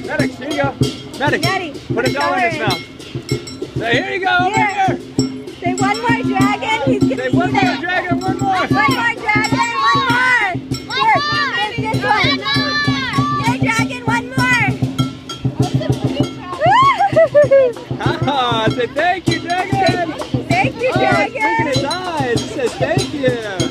Matix, here you go. Nettie, put a dollar in his mouth. Say, here you go, over Here. Ah, say thank you, dragon. Thank you, Dragon. Oh, dragon. his eyes. It says thank you.